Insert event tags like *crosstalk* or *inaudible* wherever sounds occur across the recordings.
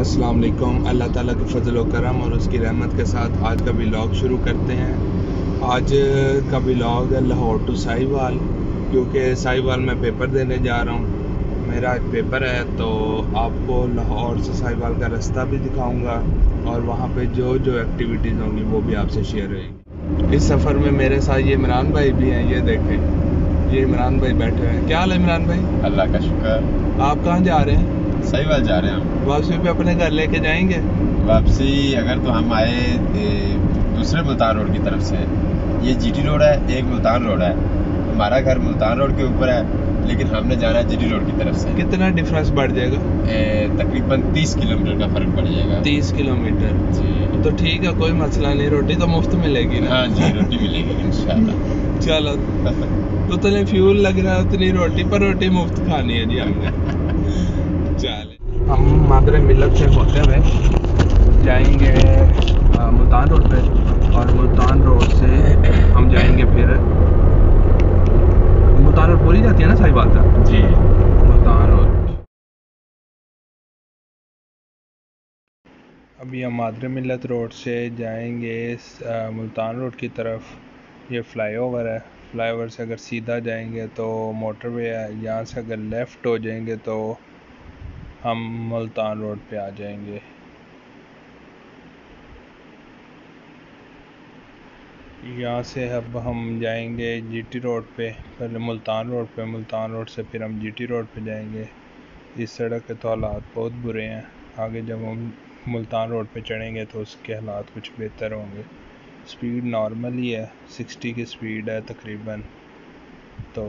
السلام علیکم۔ اللہ تعالیٰ کے فضل و کرم اور اس کی رحمت کے ساتھ آج کا ولاگ شروع کرتے ہیں۔ آج کا ولاگ ہے لاہور ٹو سائی وال کیونکہ سائی وال میں پیپر دینے جا رہا ہوں۔ میرا آج پیپر ہے تو آپ کو لاہور سے سائی وال کا رستہ بھی دکھاؤں گا اور وہاں پہ جو جو ایکٹیویٹیز ہوں گی وہ بھی آپ سے شیئر ہوئے گی۔ اس سفر میں میرے ساتھ یہ عمران بھائی بھی ہیں یہ دیکھیں۔ یہ عمران بھائی بیٹھے ہیں۔ کیا حال ہے عمران بھائی؟ اللہ کا شکر۔ آپ کہاں جا رہے ہیں؟ صحیح بات جا رہے ہیں ہم واپسی پہ اپنے گھر لے کے جائیں گے؟ واپسی اگر تو ہم آئے دوسرے ملتان روڈ کی طرف سے۔ یہ جی ٹی روڈ ہے ایک ملتان روڈ ہے۔ ہمارا گھر ملتان روڈ کے اوپر ہے لیکن ہم نے جانا ہے جی ٹی روڈ کی طرف سے۔ کتنا ڈفرینس بڑھ جائے گا؟ تقریباً تیس کلو میٹر کا فرق پڑ جائے گا۔ تیس کلو میٹر جی۔ تو ٹھیک ہے کوئی مسئلہ نہیں روٹی تو مفت ملے گی نا۔ ہاں جی روٹی ملے گی ان شاء اللہ چلو *laughs* اتنے فیول لگ رہا ہے اتنی روٹی پر روٹی مفت کھانی ہے جی ہم نے ہم مادر ملت سے ہوتے ہوئے جائیں گے ملتان روڈ پہ۔ اور ملتان روڈ سے ہم جائیں گے پھر۔ ملتان روڈ پوری جاتی ہے نا صحیح بات؟ ہے جی۔ ملتان روڈ۔ ابھی ہم مادر ملت روڈ سے جائیں گے ملتان روڈ کی طرف۔ یہ فلائی اوور ہے۔ فلائی اوور سے اگر سیدھا جائیں گے تو موٹر وے ہے یہاں سے اگر لیفٹ ہو جائیں گے تو ہم ملتان روڈ پہ آ جائیں گے۔ یہاں سے اب ہم جائیں گے جی ٹی روڈ پہ۔ پہلے ملتان روڈ پہ، ملتان روڈ سے پھر ہم جی ٹی روڈ پہ جائیں گے۔ اس سڑک کے تو حالات بہت برے ہیں۔ آگے جب ہم ملتان روڈ پہ چڑھیں گے تو اس کے حالات کچھ بہتر ہوں گے۔ سپیڈ نارمل ہی ہے، سکسٹی کی سپیڈ ہے تقریباً۔ تو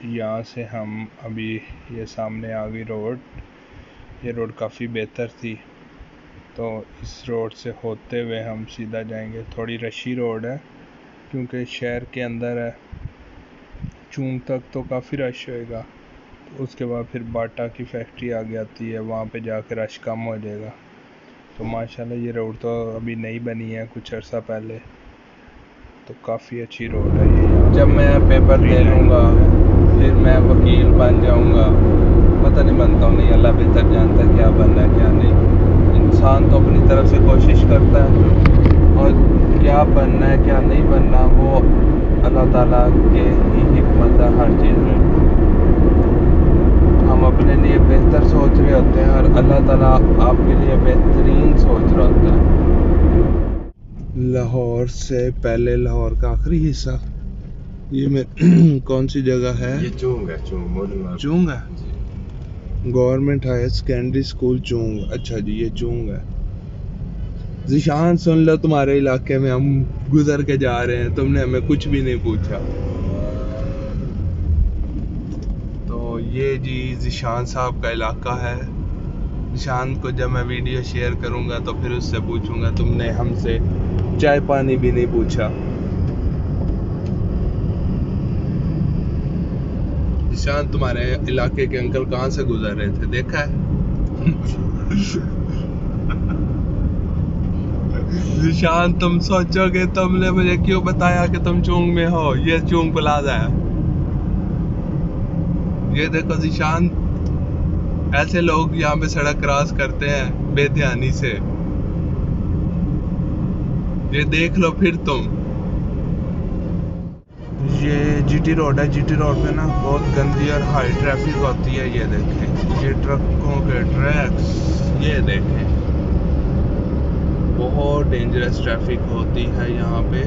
یہاں سے ہم ابھی یہ سامنے آ گئی روڈ۔ یہ روڈ کافی بہتر تھی۔ تو اس روڈ سے ہوتے ہوئے ہم سیدھا جائیں گے۔ تھوڑی رشی روڈ ہے، کیونکہ شہر کے اندر ہے۔ چونگ تک تو کافی رش ہوئے گا۔ اس کے بعد پھر باٹا کی فیکٹری آگے آتی ہے، وہاں پہ جا کے رش کم ہو جائے گا۔ تو ماشاءاللہ یہ روڈ تو ابھی نئی بنی ہے، کچھ عرصہ پہلے۔ تو کافی اچھی روڈ ہے یہ۔ جب میں پیپر دے لوں گا، پھر میں وکیل بن جاؤں گا۔ پتہ نہیں بنتا ہوں نہیں اللہ بہتر جانتا ہے کیا بننا ہے کیا نہیں۔ انسان تو اپنی طرف سے کوشش کرتا ہے اور کیا بننا ہے کیا نہیں بننا وہ اللہ تعالیٰ کے ہی حکمت ہے ہر چیز میں۔ ہم اپنے لیے بہتر سوچ رہے ہوتے ہیں اور اللہ تعالیٰ آپ کے لیے بہترین سوچ رہا ہوتا ہے۔ لاہور سے پہلے لاہور کا آخری حصہ۔ یہ میں *clears throat* کون سی جگہ ہے؟ یہ چونگ ہے چونگ چونگ ہے؟ جی۔ Government higher secondary school Chung. اچھا جی یہ چونگ ہے۔ ذیشان سن لو تمہارے علاقے میں ہم گزر کے جا رہے ہیں، تم نے ہمیں کچھ بھی نہیں پوچھا۔ تو یہ جی ذیشان صاحب کا علاقہ ہے۔ ذیشان کو جب میں ویڈیو شیئر کروں گا تو پھر اس سے پوچھوں گا تم نے ہم سے چائے پانی بھی نہیں پوچھا۔ ذیشان تمہارے علاقے کے انکل کہاں سے گزر رہے تھے؟ دیکھا ہے؟ نشان تم سوچو گے تم نے مجھے کیوں بتایا کہ تم چونگ میں ہو؟ یہ چونگ پلازا ہے۔ یہ دیکھو ذیشان ایسے لوگ یہاں پہ سڑک کراس کرتے ہیں بے دھیانی سے۔ یہ دیکھ لو پھر تم۔ یہ جی ٹی روڈ ہے جی ٹی روڈ پہ نا بہت گندی اور ہائی ٹریفک ہوتی ہے، یہ دیکھیں۔ یہ ٹرکوں کے ٹریکس یہ دیکھیں۔ بہت ڈینجرس ٹریفک ہوتی ہے یہاں پہ۔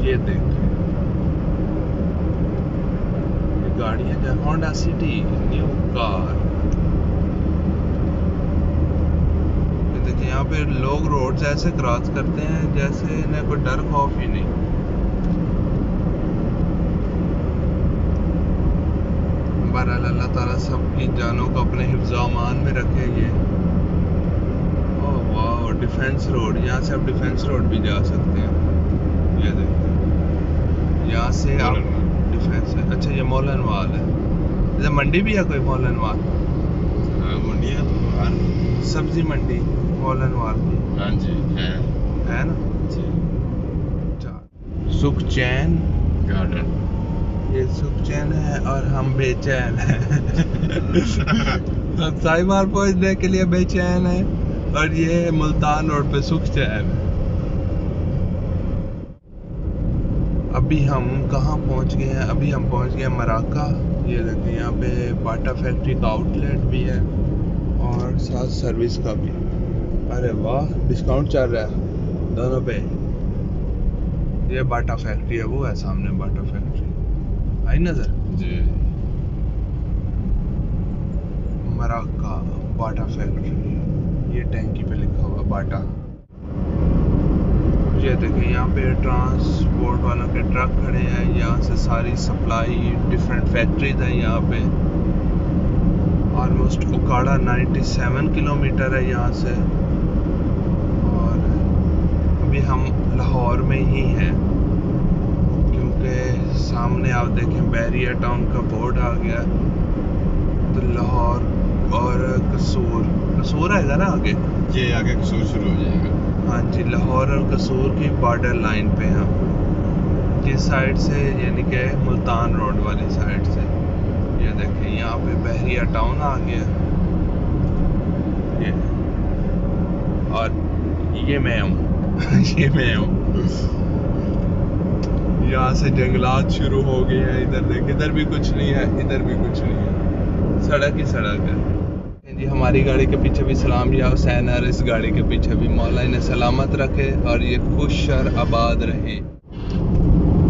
یہ دیکھیں۔ یہ گاڑیاں جو ہونڈا سٹی نیو کار دیکھیں، یہاں پہ لوگ روڈز ایسے کراس کرتے ہیں جیسے انہیں کوئی ڈر خوف ہی نہیں۔ بہرحال اللہ تعالیٰ سب کی جانوں کو اپنے حفظ و امان میں رکھے یہ اوہ واو ڈیفینس روڈ یہاں سے آپ ڈیفینس روڈ بھی جا سکتے ہیں۔ یہ دیکھیں یہاں سے آپ ڈیفینس اچھا یہ مولن وال ہے۔ جیسے منڈی بھی ہے کوئی مولن وال؟ ہاں منڈیا تو ہر سبزی منڈی مولن وال۔ کی ہاں جی ہے۔ ہے نا؟ جی۔ سکھ چین۔ گارڈن۔ یہ سکھ چین ہے اور ہم بے چین ہیں۔ سائمار پہنچنے کے لیے بے چین ہے اور یہ ملتان روڈ پہ سکھ چین ہے ابھی ہم کہاں پہنچ گئے ہیں؟ ابھی ہم پہنچ گئے ہیں مراکہ۔ یہ دیکھیں یہاں پہ باٹا فیکٹری کا آؤٹ لیٹ بھی ہے اور ساتھ سروس کا بھی۔ ارے واہ، ڈسکاؤنٹ چل رہا ہے دونوں پہ۔ یہ باٹا فیکٹری ہے، وہ ہے سامنے باٹا فیکٹری۔ آئی نظر۔ جی۔ Maraka Bata factory. یہ ٹینکی پہ لکھا ہوا باٹا۔ یہ دیکھیں یہاں پہ ٹرانسپورٹ والوں کے ٹرک کھڑے ہیں یہاں سے ساری سپلائی ڈفرینٹ فیکٹریز ہیں یہاں پہ۔ Almost Okara ninety seven kilometre ہے یہاں سے۔ اور ابھی ہم لاہور میں ہی ہیں کیونکہ سامنے آپ دیکھیں بیریا ٹاؤن کا بورڈ آ گیا تو لاہور اور قصور قصور ہے گا نا آگے؟ یہ آگے قصور شروع ہو جائے گا۔ ہاں جی لاہور اور قصور کی بارڈر لائن پہ ہم جس سائڈ سے یعنی کہ ملتان روڈ والی سائڈ سے۔ یہ دیکھیں یہاں پہ بحریہ ٹاؤن آ گیا۔ یہ۔ اور یہ میں ہوں۔ *laughs* یہ میں ہوں۔ یہاں سے جنگلات شروع ہو گئے ہیں ادھر دیکھ ادھر بھی کچھ نہیں ہے ادھر بھی کچھ نہیں ہے۔ سڑک ہی سڑک ہے۔ جی ہماری گاڑی کے پیچھے بھی سلام یا حسین اور اس گاڑی کے پیچھے بھی مولا انہیں سلامت رکھے اور یہ خوش اور آباد رہے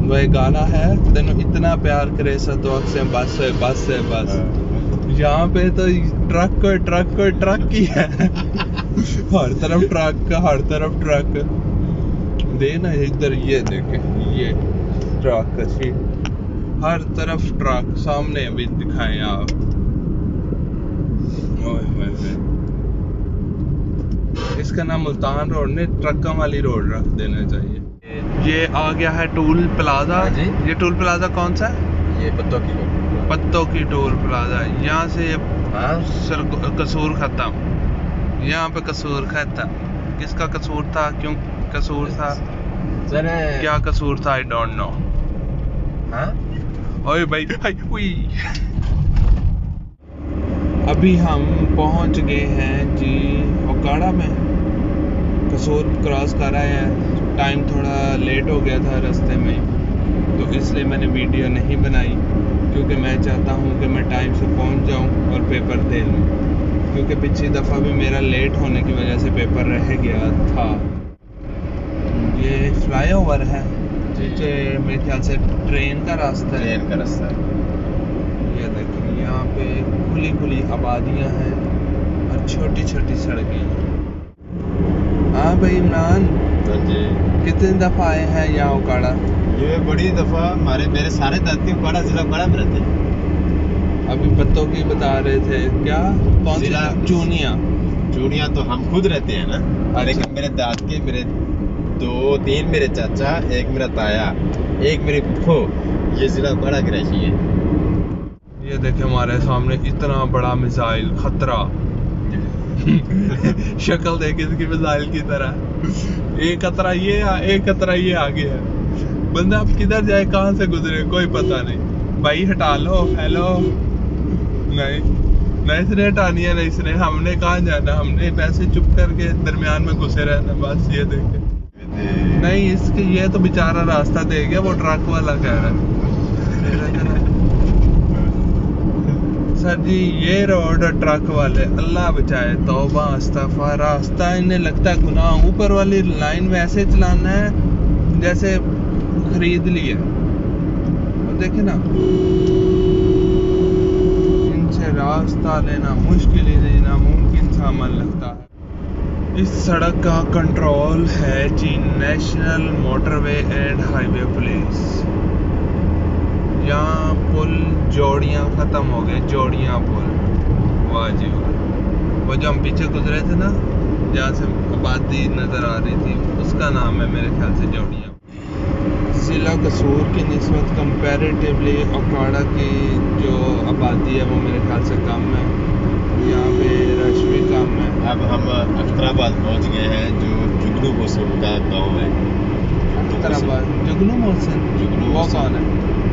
وہ ایک گانا ہے تینوں اتنا پیار کرے ستو سے بس ہے بس ہے بس۔ یہاں پہ تو ٹرک ٹرک ٹرک ہی ہے۔ ہر طرف ٹرک ہر طرف ٹرک۔ دے نا ادھر یہ دیکھیں یہ ٹرک اچھی۔ ہر طرف ٹرک سامنے بھی دکھائیں آپ۔ اس کا نام ملتان روڈ نے ٹرکوں والی روڈ رکھ دینا چاہیے۔ یہ آ گیا ہے ٹول پلازا۔ ہاں جی۔ یہ ٹول پلازا کون سا ہے؟ یہ پتوں کی پتوں کی ٹول پلازا۔ یہاں سے ہاں۔ قصور ختم یہاں پہ قصور ختم کس کا قصور تھا؟ کیوں؟ قصور تھا؟ سر کیا قصور تھا؟ آئی ڈونٹ نو ہاں؟ اوئے بھائی ہوئی ابھی ہم پہنچ گئے ہیں جی اوکاڑا میں۔ قصور کراس کر رہے ہیں ٹائم تھوڑا لیٹ ہو گیا تھا راستے میں۔ تو اس لیے میں نے ویڈیو نہیں بنائی۔ کیونکہ میں چاہتا ہوں کہ میں ٹائم سے پہنچ جاؤں اور پیپر دے لوں کیونکہ پچھلی دفعہ بھی میرا لیٹ ہونے کی وجہ سے پیپر رہ گیا تھا۔ یہ فلائی اوور ہے نیچے میرے خیال سے ٹرین کا راستہ ہے ٹرین کا راستہ ہے یہ دیکھیں یہاں پہ کھلی کھلی آبادیاں ہیں اور چھوٹی چھوٹی سڑکیں ہیں ہاں بھائی عمران جی کتنے دفعہ آئے ہیں یہاں اوکاڑا یہ بڑی دفعہ ہمارے میرے سارے دادی بڑا ضلع بڑا میں رہتے ہیں ابھی پتوں کی بتا رہے تھے کیا کون ضلع- چونیا چوڑیاں تو ہم خود رہتے ہیں نا۔ لیکن میرے داد کے میرے دو تین میرے چاچا ایک میرا تایا ایک میری پھپھو یہ ضلع بڑا کراچی ہے۔ یہ دیکھیں ہمارے سامنے اتنا بڑا میزائل خطرہ۔ *laughs* شکل دیکھ اس کی میزائل کی طرح۔ ایک خطرہ یہ ہے ایک خطرہ یہ آگے ہے۔ بندہ اب کدھر جائے کہاں سے گزرے کوئی پتہ نہیں۔ بھائی ہٹا لو ہیلو۔ نہیں نہ اس نے ہٹانی ہے نہ اس نے ہم نے کہاں جانا؟ ہم نے پیسے چپ کر کے درمیان میں گھسے رہنا بس یہ دیکھے نہیں اس کے یہ تو بیچارہ راستہ دے گیا، وہ ٹرک والا کہہ رہا ہے۔ سر جی یہ روڈ ٹرک والے، اللہ بچائے، توبہ، استغفار، راستہ، انہیں لگتا ہے گناہ، اوپر والی لائن میں ایسے چلانا ہے جیسے خرید لی ہے۔ اور دیکھیں نا، ان سے راستہ لینا مشکل ہی نہیں، ناممکن سا عمل لگتا۔ ہے اس سڑک کا کنٹرول ہے جی national motorway and highway police. یہاں پل جوڑیاں ختم ہو گئے، جوڑیاں پل۔ واہ جی واہ۔ وہ جو ہم پیچھے گزرے تھے نا، جہاں سے آبادی نظر آ رہی تھی، اس کا نام ہے میرے خیال سے جوڑیاں۔ ضلع قصور کی نسبت کمپیریٹیولی اکاڑا کی جو آبادی ہے، وہ میرے خیال سے کم ہے۔ یہاں پہ رش بھی کم ہے۔ اب ہم اختر آباد پہنچ گئے ہیں جو جگنو موسم کا گاؤں ہے۔ حیدرآباد جگنو محسن جگنو وہ۔ کون ہے؟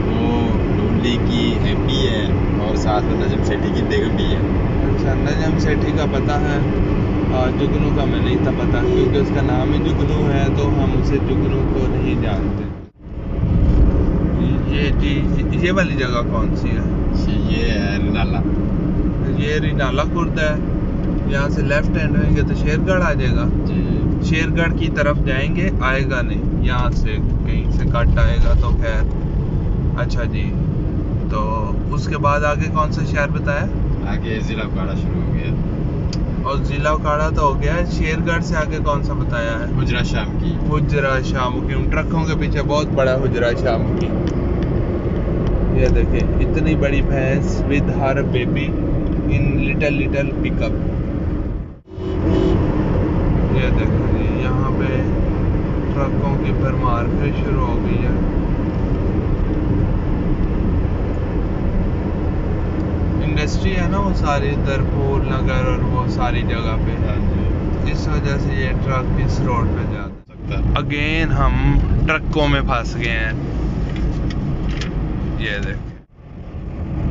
وہ ڈونلی کی ایم پی ہے اور ساتھ میں نجم سیٹھی کی بیگم بھی ہے۔ اچھا نجم سیٹھی کا پتہ ہے اور جگنو کا میں نہیں تھا پتہ کیونکہ اس کا نام ہی جگنو ہے تو ہم اسے جگنو کو نہیں جانتے۔ یہ جی یہ والی جگہ کون سی ہے؟ یہ ہے نالا۔ یہ رینالا خورد ہے یہاں سے لیفٹ ہینڈ ہوئیں گے تو شیر گڑھ آ جائے گا۔ جی۔ شیر گڑھ کی طرف جائیں گے آئے گا نہیں یہاں سے کہیں سے کٹ آئے گا تو خیر۔ اچھا جی تو اس کے بعد آگے کون سا شہر بتایا؟ آگے ضلع اکاڑا شروع ہو گیا۔ اور ضلع اکاڑا تو ہو گیا ہے شیر گڑھ سے آگے کون سا بتایا ہے؟ گجرا شام کی۔ حجرا شام کی ان ٹرکوں کے پیچھے بہت بڑا حجرا شام کی۔ یہ دیکھیں اتنی بڑی بھینس ود ہر بیبی۔ ان لٹل لٹل پک اپ یہ دیکھیں جی یہاں پہ ٹرکوں کی بھرمار پھر شروع ہو گئی ہے انڈسٹری ہے نا وہ ساری درپور نگر اور وہ ساری جگہ پہ اس وجہ سے یہ ٹرک اس روڈ پہ جاتے سکتا اگین ہم ٹرکوں میں پھنس گئے ہیں یہ دیکھ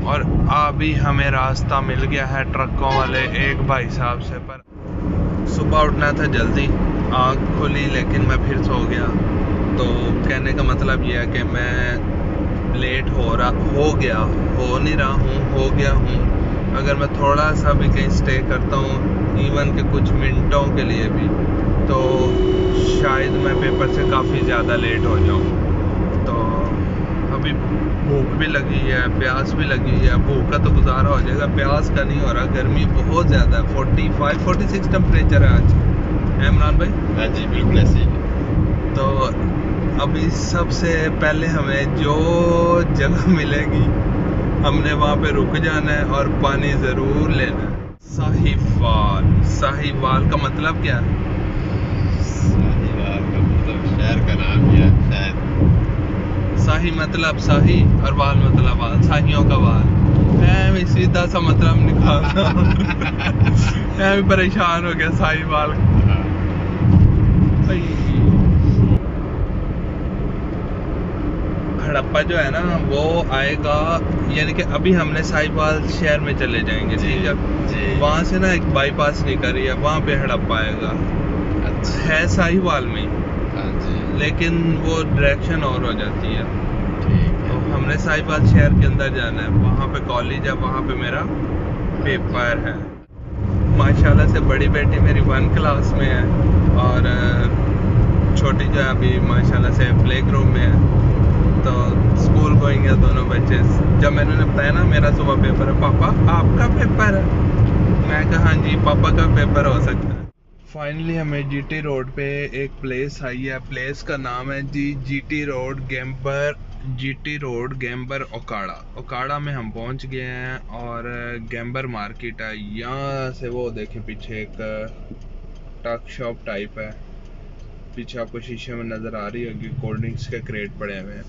اور ابھی ہمیں راستہ مل گیا ہے ٹرکوں والے ایک بھائی صاحب سے، پر صبح اٹھنا تھا جلدی، آنکھ کھلی، لیکن میں پھر سو گیا۔ تو کہنے کا مطلب یہ ہے کہ میں لیٹ ہو رہا، ہو گیا، ہو نہیں رہا ہوں، ہو گیا ہوں۔ اگر میں تھوڑا سا بھی کہیں اسٹے کرتا ہوں ایون کہ کچھ منٹوں کے لیے بھی، تو شاید میں پیپر سے کافی زیادہ لیٹ ہو جاؤں۔ ابھی بھوک بھی لگی ہے پیاس بھی لگی ہے۔ بھوک کا تو گزارا ہو جائے گا پیاس کا نہیں ہو رہا گرمی بہت زیادہ ہے۔ Forty five forty six temperature ہے آج۔ عمران بھائی؟ ہاں جی بالکل ایسے ہی۔ تو ابھی سب سے پہلے ہمیں جو جگہ *laughs* ملے گی ہم نے وہاں پہ رک جانا ہے اور پانی ضرور لینا ہے۔ صاحب صاحب کا مطلب کیا ہے؟ ساہیوال کا مطلب شہر کا نام ہی ہے؟ صحیح مطلب صحیح اور وال مطلب وال صحیحوں کا وال میں بھی سیدھا سا مطلب نکالتا ہوں۔ میں بھی پریشان ہو گیا صحیح وال ہڑپا جو ہے نا وہ آئے گا یعنی کہ ابھی ہم نے سائی پال شہر میں چلے جائیں گے ٹھیک ہے؟ جی وہاں سے نا ایک بائی پاس نکل رہی ہے وہاں پہ ہڑپا آئے گا۔ اچھا۔ ہے سائی وال میں۔ ہاں جی۔ لیکن وہ ڈائریکشن اور ہو جاتی ہے۔ ہم نے سائی پال شہر کے اندر جانا ہے۔ وہاں پہ کالج ہے، وہاں پہ میرا پیپر ہے۔ ماشاءاللہ سے بڑی بیٹی میری ون کلاس میں ہے اور چھوٹی جو ہے، ابھی ماشاءاللہ سے پلے گروپ میں ہے۔ تو اسکول گوئنگ ہے دونوں بچے۔ جب میں نے بتایا نا، میرا صبح پیپر ہے، پاپا، آپ کا پیپر ہے؟ میں کہا ہاں جی پاپا کا پیپر ہو سکتا ہے۔ فائنلی ہمیں جی ٹی روڈ پہ ایک پلیس آئی ہے۔ پلیس کا نام ہے جی G T road Gamber G T road, Gamber Okara. Okara میں ہم پہنچ گئے ہیں اور گیمبر مارکیٹ ہے۔ یہاں سے وہ دیکھیں، پیچھے ایک ٹاک شاپ ٹائپ ہے۔ پیچھے آپ کو شیشے میں نظر آ رہی ہوگی، کولڈ ڈرنکس کے کریٹ پڑے ہوئے ہیں۔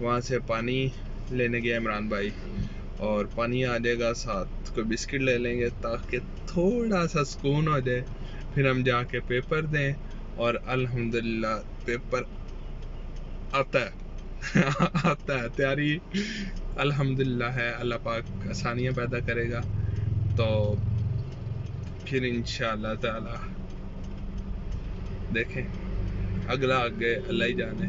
وہاں سے پانی لینے گیا عمران بھائی۔ اور پانی آ جائے گا، ساتھ کوئی بسکٹ لے لیں گے تاکہ تھوڑا سا سکون ہو جائے۔ پھر ہم جا کے پیپر دیں اور الحمدللہ پیپر آتا ہے۔ *laughs* آتا ہے۔ تیاری الحمدللہ ہے۔ اللہ پاک آسانیاں پیدا کرے گا۔ تو پھر انشاءاللہ تعالی دیکھیں۔ اگلا آگے اللہ ہی جانے۔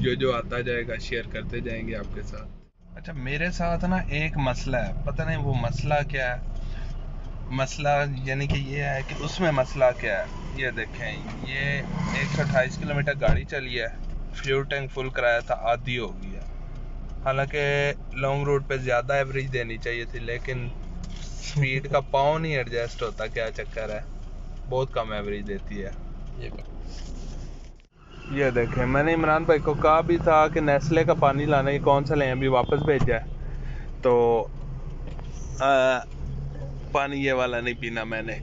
جو جو آتا جائے گا، شیئر کرتے جائیں گے آپ کے ساتھ۔ اچھا میرے ساتھ نا ایک مسئلہ ہے۔ پتہ نہیں وہ مسئلہ کیا ہے؟ مسئلہ یعنی کہ یہ ہے کہ اس میں مسئلہ کیا ہے؟ یہ دیکھیں، یہ ایک سو اٹھائیس کلو میٹر گاڑی چلی ہے۔ فیول ٹینک فل کرایا تھا آدھی ہو ہے۔ حالانکہ لانگ روڈ پہ زیادہ ایوریج دینی چاہیے تھی لیکن سپیڈ کا پاؤں نہیں ایڈجسٹ ہوتا کیا چکر ہے؟ بہت کم ایوریج دیتی ہے۔ یہ دیکھیں میں نے عمران بھائی کو کہا بھی تھا کہ نیسلے کا پانی لانا یہ کون سا لیں ابھی واپس بھیجا ہے۔ تو پانی یہ والا نہیں پینا میں نے۔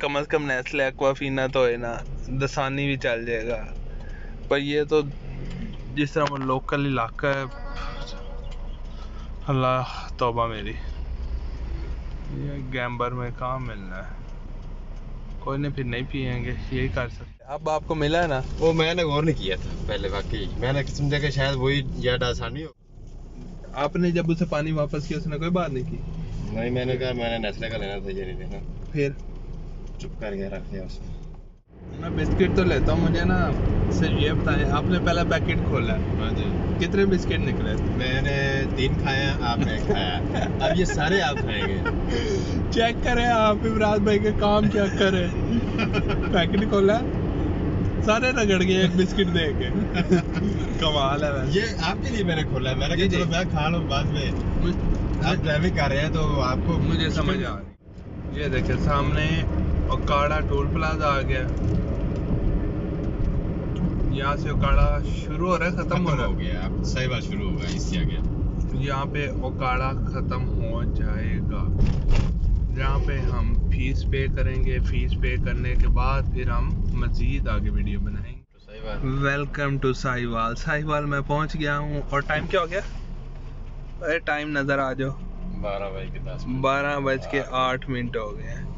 کم از کم نیسلے ایکوافینا تو ہے نا دسانی بھی چل جائے گا۔ پر یہ تو جس طرح وہ لوکل علاقہ ہے اللہ توبہ میری۔ یہ گیمبر میں کہاں ملنا ہے؟ کوئی نہیں پھر نہیں پیئیں گے یہی کر سکتے اب آپ کو ملا ہے نا؟ وہ میں نے غور نہیں کیا تھا۔ پہلے واقعی۔ میں نے سمجھا کہ شاید وہی زیادہ آسانی ہو۔ آپ نے جب اسے پانی واپس کیا اس نے کوئی بات نہیں کی۔ نہیں میں نے کہا میں نے نیسلے کا لینا تھا یہ نہیں لینا پھر؟ چپ کر کے رکھ لیا اس نے۔ میں بسکٹ تو لیتا ہوں مجھے نا صرف یہ بتائیں آپ نے پہلا پیکٹ کھولا ہے۔ ہاں جی۔ کتنے بسکٹ نکلے؟ میں نے تین کھایا آپ نے کھایا۔ اب یہ سارے آپ کھائیں گے۔ چیک کریں آپ عمران بھائی کے کام چیک کریں۔ پیکٹ کھولا سارے رگڑ گئے ایک بسکٹ دے کے۔ کمال ہے یہ آپ کے لیے میں نے کھولا ہے۔ میں نے جی، کہا جی۔ چلو میں کھا لوں بعد میں۔ آپ ڈرائیونگ کر رہے ہیں تو آپ کو مجھے سمجھ آ رہی۔ یہ دیکھیں سامنے اوکاڑا ٹول پلازا آ گیا یہاں سے اوکاڑا شروع ہو رہا ہے ختم ہو رہا ہو گیا صحیح بات شروع ہوگا اس سے آگے یہاں پہ اوکاڑا ختم ہو جائے گا جہاں پہ ہم فیس پے کریں گے فیس پے کرنے کے بعد پھر ہم مزید آگے ویڈیو بنائیں گے ویلکم ٹو سائی وال سائی وال میں پہنچ گیا ہوں اور ٹائم کیا ہو گیا ارے ٹائم نظر آ جاؤ بارہ بجے کے بارہ بج کے آٹھ منٹ ہو گئے ہیں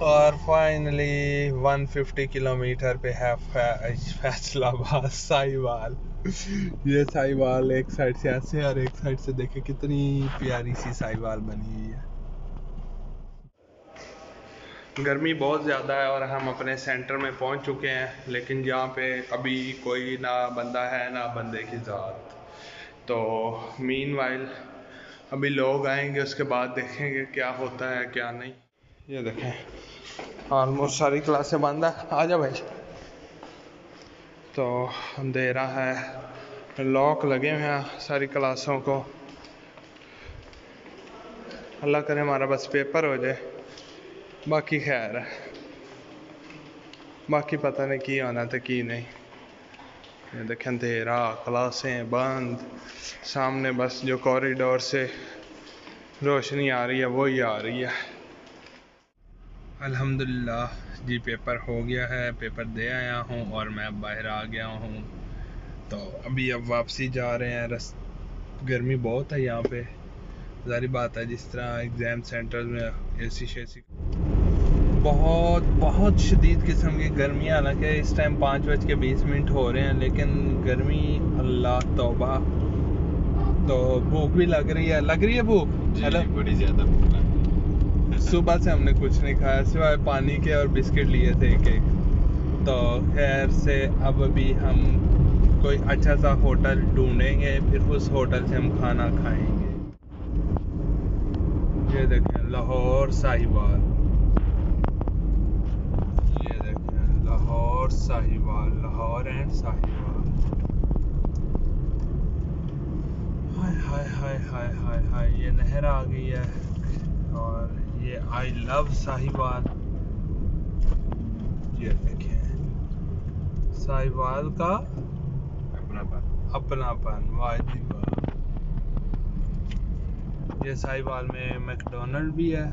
اور finally one fifty kilometre پہ ہے فیصلہ آباد سائی وال یہ سائی وال ایک سائڈ سے ایسے اور ایک سائڈ سے دیکھیں کتنی پیاری سی سائی وال بنی ہوئی ہے۔ گرمی بہت زیادہ ہے اور ہم اپنے سینٹر میں پہنچ چکے ہیں، لیکن یہاں پہ ابھی کوئی نہ بندہ ہے، نہ بندے کی ذات۔ تو مین وائل ابھی لوگ آئیں گے، اس کے بعد دیکھیں گے کیا ہوتا ہے، کیا نہیں۔ یہ دیکھیں۔ آلموسٹ ساری کلاسیں بند ہے آ جا بھائی۔ تو اندھیرا ہے۔ لاک لگے ہوئے ہیں ساری کلاسوں کو۔ اللہ کرے ہمارا بس پیپر ہو جائے۔ باقی خیر ہے۔ باقی پتہ نہیں کی آنا تھا کی نہیں۔ یہ دیکھیں اندھیرا کلاسیں بند۔ سامنے بس جو کوریڈور سے روشنی آ رہی ہے، وہی آ رہی ہے۔ الحمدللہ جی پیپر ہو گیا ہے پیپر دے آیا ہوں اور میں اب باہر آ گیا ہوں۔ تو ابھی اب واپسی جا رہے ہیں رس گرمی بہت ہے یہاں پہ۔ ظاہری بات ہے جس طرح ایگزام سینٹر میں اے سی شیسی بہت بہت شدید قسم کی گرمی حالانکہ اس ٹائم پانچ بج کے بیس منٹ ہو رہے ہیں لیکن گرمی اللہ توبہ۔ تو بھوک بھی لگ رہی ہے۔ لگ رہی ہے بھوک؟ جی بڑی زیادہ بھوک صبح سے ہم نے کچھ نہیں کھایا، سوائے پانی کے اور بسکٹ لیے تھے ایک ایک۔ تو خیر سے اب ابھی ہم کوئی اچھا سا ہوٹل ڈھونڈیں گے، پھر اس ہوٹل سے ہم کھانا کھائیں گے۔ یہ دیکھیں، لاہور ساہیوال یہ دیکھیں لاہور ساہیوال لاہور اینڈ ساہیوال ہائے ہائے ہائے ہائے ہائے ہائے یہ نہر آ گئی ہے اور یہ آئی لو ساہیوال یہ دیکھیں ساہیوال کا اپنا بات اپنا پن واہ جی واہ یہ ساہیوال میں میکڈونلڈ بھی ہے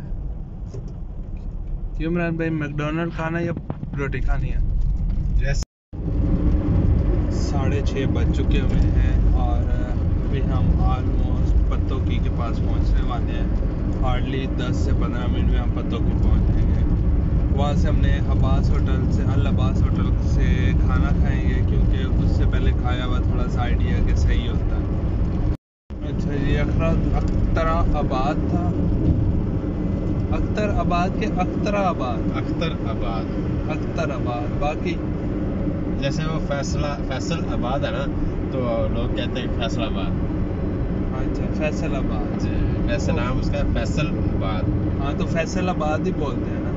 کیوں عمران بھائی میکڈونلڈ کھانا یا روٹی کھانی ہے ساڑھے چھ بج چکے ہوئے ہیں اور ابھی ہم آلموسٹ پتوں کی کے پاس ہارڈلی دس سے پندرہ منٹ میں ہم پتوں کی پہنچ جائیں گے۔ وہاں سے ہم نے عباس ہوٹل سے ال عباس ہوٹل سے کھانا کھائیں گے کیونکہ اس سے پہلے کھایا ہوا تھوڑا سا آئیڈیا کہ صحیح ہوتا ہے۔ اچھا جی اخرا اخترا آباد تھا۔ اختر آباد کے اخترا آباد۔ اختر آباد۔ اختر آباد باقی؟ جیسے وہ فیصلہ فیصل آباد ہے نا تو لوگ کہتے ہیں فیصل آباد۔ اچھا فیصل آباد۔ جی۔ ویسے نام اس کا فیصل آباد ہاں تو فیصل آباد ہی بولتے ہیں نا۔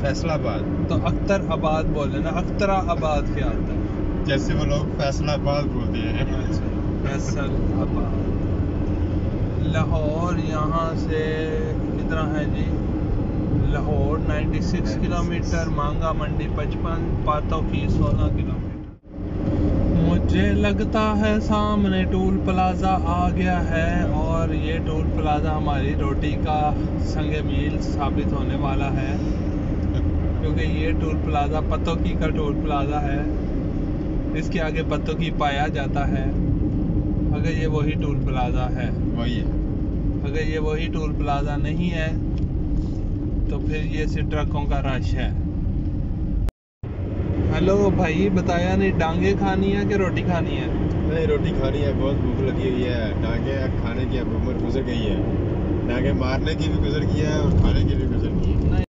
فیصل آباد تو اختر آباد بولے نا۔ اخترا آباد کیا آتا ہے؟ جیسے وہ لوگ فیصل آباد بولتے ہیں۔ اچھا فیصل آباد لاہور یہاں سے کتنا ہے جی؟ Lahore ninety six kilometre Manga Mandi پچپن پاتوں کی سولہ کلو مجھے لگتا ہے سامنے ٹول پلازا آ گیا ہے اور یہ ٹول پلازا ہماری روٹی کا سنگ میل ثابت ہونے والا ہے۔ کیونکہ یہ ٹول پلازا پتوں کی کا ٹول پلازا ہے۔ اس کے آگے پتوں کی پایا جاتا ہے۔ اگر یہ وہی ٹول پلازا ہے۔ وہی ہے۔ اگر یہ وہی ٹول پلازا نہیں ہے تو پھر یہ صرف ٹرکوں کا رش ہے۔ ہیلو بھائی بتایا نہیں ڈانگیں کھانی ہے کہ روٹی کھانی ہے نہیں روٹی کھانی ہے بہت بھوک لگی ہوئی ہے۔ ڈانگیں کھانے کی اب عمر گزر گئی ہے۔ ڈانگے مارنے کی بھی گزر کیا ہے اور کھانے کی بھی گزر کی ہے۔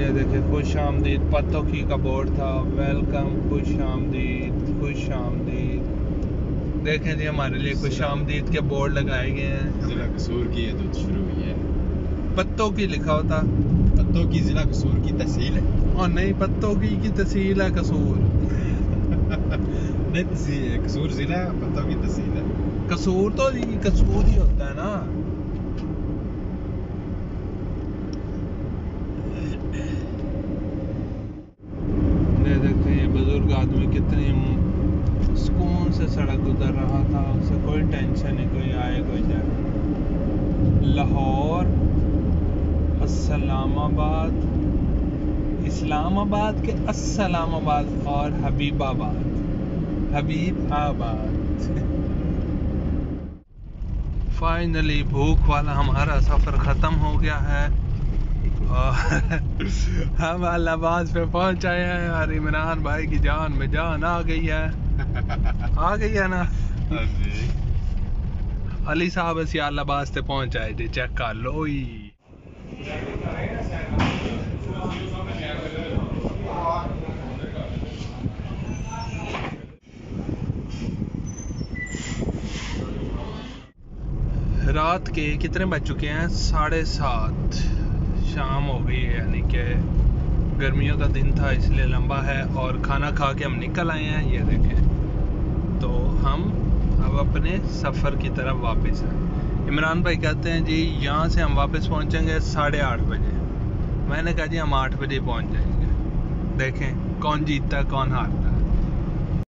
یہ دیکھیں خوش آمدید پتوں کی کا بورڈ تھا۔ ویلکم خوش آمدید خوش آمدید۔ دیکھیں جی ہمارے لیے خوش آمدید کے بورڈ لگائے گئے ہیں۔ ضلع قصور کی یہ تو شروع ہوئی ہے۔ پتوں کی لکھا ہوتا۔ پتوں کی ضلع قصور کی تحصیل ہے۔ اور نہیں پتوں کی کی تحصیل ہے قصور نہیں تحصیل قصور ضلع پتوں کی تحصیل ہے۔ قصور تو قصور ہی ہوتا ہے نا۔ دیکھتے ہیں یہ بزرگ آدمی کتنی سکون سے سڑک گزر رہا تھا اسے کوئی ٹینشن نہیں کوئی آئے کوئی جائے۔ لاہور اسلام آباد اسلام آباد کے اسلام آباد اور حبیب آباد حبیب آباد۔ فائنلی بھوک والا ہمارا سفر ختم ہو گیا ہے۔ اور ہم آباد پہ پہنچ آئے ہیں۔ اور عمران بھائی کی جان میں جان آ گئی ہے۔ آ گئی ہے نا؟ علی صاحب اسی آباد سے پہنچ آئے جی چیک کر لو ہی رات کے کتنے بج چکے ہیں؟ ساڑھے سات۔ شام ہو گئی ہے یعنی کہ گرمیوں کا دن تھا، اس لیے لمبا ہے اور کھانا کھا کے ہم نکل آئے ہیں، یہ دیکھیں۔ تو ہم اب اپنے سفر کی طرف واپس ہیں۔ عمران بھائی کہتے ہیں جی یہاں سے ہم واپس پہنچیں گے ساڑھے آٹھ بجے۔ میں نے کہا جی ہم آٹھ بجے پہنچ جائیں گے۔ دیکھیں، کون جیتتا ہے، کون ہارتا ہے۔